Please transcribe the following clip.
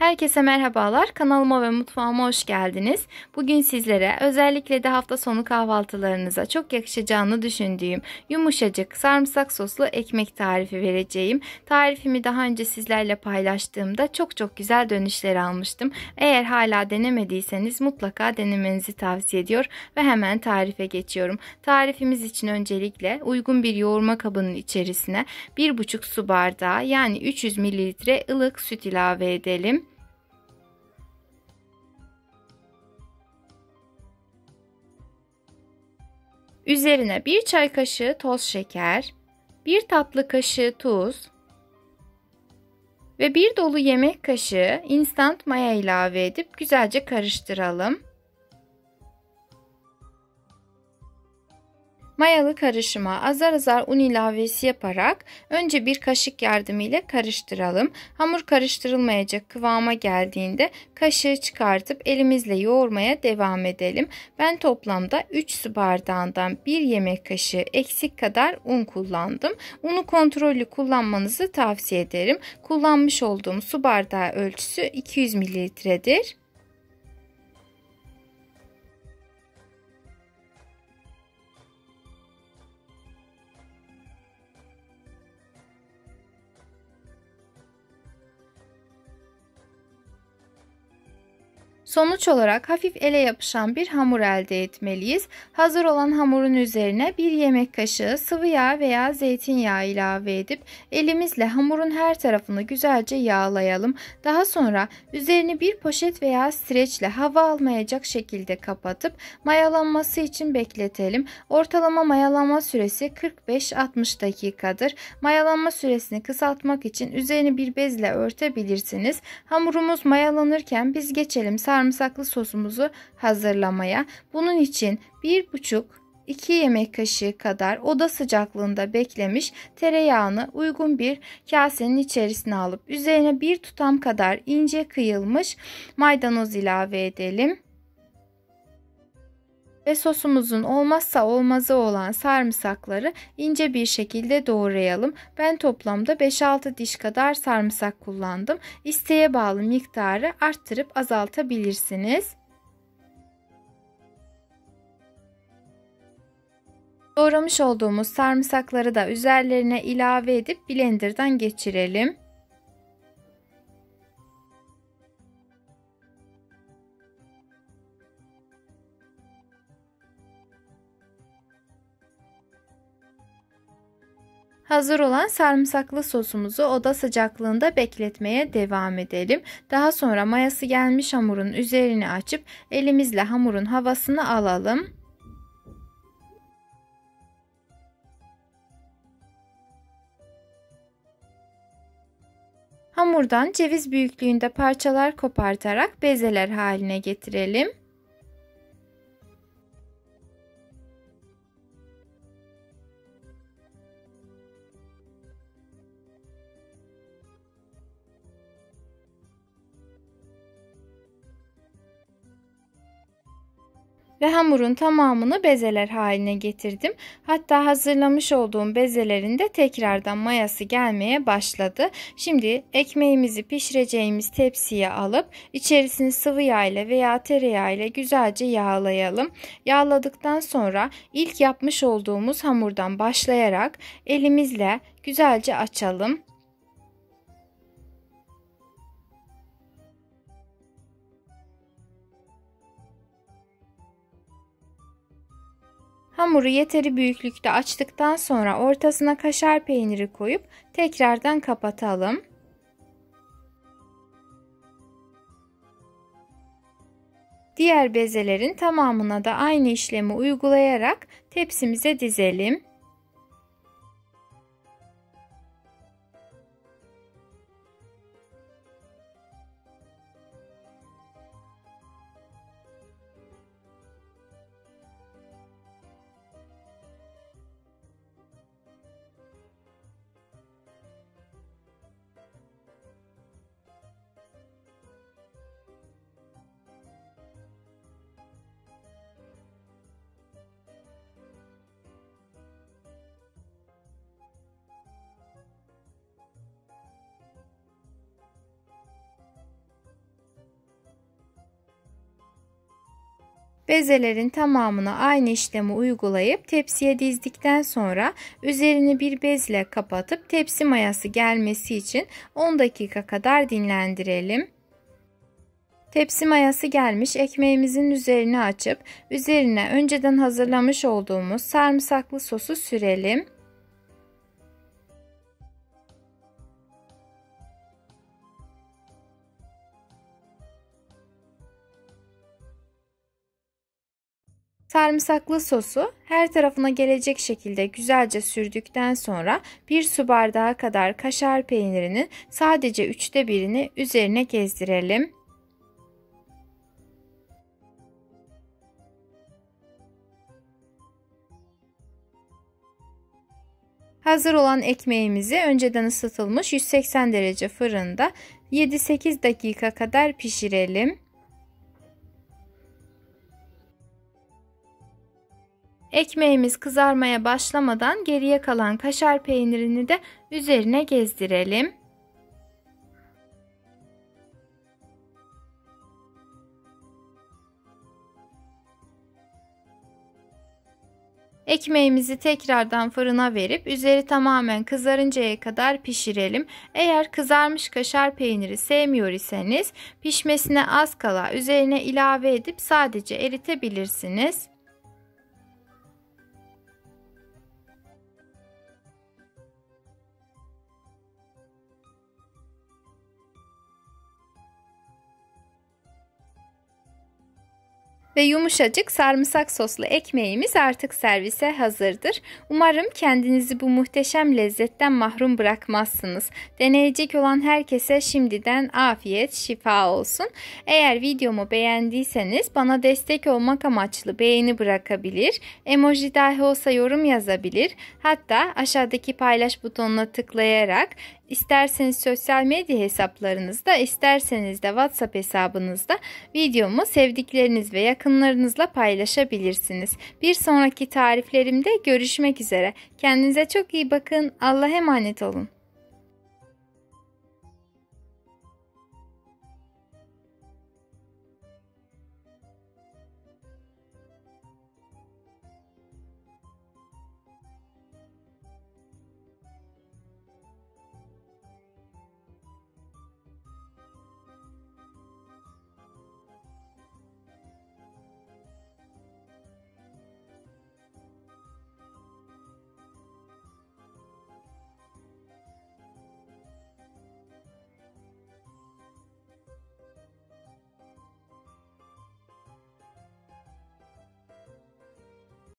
Herkese merhabalar. Kanalıma ve mutfağıma hoş geldiniz. Bugün sizlere özellikle de hafta sonu kahvaltılarınıza çok yakışacağını düşündüğüm yumuşacık sarımsak soslu ekmek tarifi vereceğim. Tarifimi daha önce sizlerle paylaştığımda çok çok güzel dönüşler almıştım. Eğer hala denemediyseniz mutlaka denemenizi tavsiye ediyor ve hemen tarife geçiyorum. Tarifimiz için öncelikle uygun bir yoğurma kabının içerisine 1,5 su bardağı yani 300 mililitre ılık süt ilave edelim. Üzerine 1 çay kaşığı toz şeker, 1 tatlı kaşığı tuz ve 1 dolu yemek kaşığı instant maya ilave edip güzelce karıştıralım. Mayalı karışıma azar azar un ilavesi yaparak önce bir kaşık yardımıyla karıştıralım. Hamur karıştırılmayacak kıvama geldiğinde kaşığı çıkartıp elimizle yoğurmaya devam edelim. Ben toplamda 3 su bardağından 1 yemek kaşığı eksik kadar un kullandım. Unu kontrollü kullanmanızı tavsiye ederim. Kullanmış olduğum su bardağı ölçüsü 200 mililitredir. Sonuç olarak hafif ele yapışan bir hamur elde etmeliyiz. Hazır olan hamurun üzerine bir yemek kaşığı sıvı yağ veya zeytinyağı ilave edip elimizle hamurun her tarafını güzelce yağlayalım. Daha sonra üzerini bir poşet veya streçle hava almayacak şekilde kapatıp mayalanması için bekletelim. Ortalama mayalanma süresi 45-60 dakikadır. Mayalanma süresini kısaltmak için üzerini bir bezle örtebilirsiniz. Hamurumuz mayalanırken biz geçelim sarma sarımsaklı sosumuzu hazırlamaya. Bunun için 1,5 2 yemek kaşığı kadar oda sıcaklığında beklemiş tereyağını uygun bir kasenin içerisine alıp üzerine bir tutam kadar ince kıyılmış maydanoz ilave edelim ve sosumuzun olmazsa olmazı olan sarımsakları ince bir şekilde doğrayalım. Ben toplamda 5-6 diş kadar sarımsak kullandım. İsteğe bağlı miktarı arttırıp azaltabilirsiniz. Doğramış olduğumuz sarımsakları da üzerlerine ilave edip blenderdan geçirelim. Hazır olan sarımsaklı sosumuzu oda sıcaklığında bekletmeye devam edelim. Daha sonra mayası gelmiş hamurun üzerini açıp elimizle hamurun havasını alalım. Hamurdan ceviz büyüklüğünde parçalar kopartarak bezeler haline getirelim. Ve hamurun tamamını bezeler haline getirdim. Hatta hazırlamış olduğum bezelerin de tekrardan mayası gelmeye başladı. Şimdi ekmeğimizi pişireceğimiz tepsiye alıp içerisini sıvı yağ ile veya tereyağı ile güzelce yağlayalım. Yağladıktan sonra ilk yapmış olduğumuz hamurdan başlayarak elimizle güzelce açalım. Hamuru yeteri büyüklükte açtıktan sonra ortasına kaşar peyniri koyup tekrardan kapatalım. Diğer bezelerin tamamına da aynı işlemi uygulayarak tepsimize dizelim. Bezelerin tamamına aynı işlemi uygulayıp tepsiye dizdikten sonra üzerini bir bezle kapatıp tepsi mayası gelmesi için 10 dakika kadar dinlendirelim. Tepsi mayası gelmiş ekmeğimizin üzerini açıp üzerine önceden hazırlamış olduğumuz sarımsaklı sosu sürelim. Sarımsaklı sosu her tarafına gelecek şekilde güzelce sürdükten sonra bir su bardağı kadar kaşar peynirinin sadece üçte birini üzerine gezdirelim. Hazır olan ekmeğimizi önceden ısıtılmış 180 derece fırında 7-8 dakika kadar pişirelim. Ekmeğimiz kızarmaya başlamadan geriye kalan kaşar peynirini de üzerine gezdirelim. Ekmeğimizi tekrardan fırına verip üzeri tamamen kızarıncaya kadar pişirelim. Eğer kızarmış kaşar peyniri sevmiyor iseniz pişmesine az kala üzerine ilave edip sadece eritebilirsiniz. Ve yumuşacık sarımsak soslu ekmeğimiz artık servise hazırdır. Umarım kendinizi bu muhteşem lezzetten mahrum bırakmazsınız. Deneyecek olan herkese şimdiden afiyet, şifa olsun. Eğer videomu beğendiyseniz bana destek olmak amaçlı beğeni bırakabilir, emoji dahi olsa yorum yazabilir. Hatta aşağıdaki paylaş butonuna tıklayarak İsterseniz sosyal medya hesaplarınızda, isterseniz de WhatsApp hesabınızda videomu sevdikleriniz ve yakınlarınızla paylaşabilirsiniz. Bir sonraki tariflerimde görüşmek üzere. Kendinize çok iyi bakın. Allah'a emanet olun.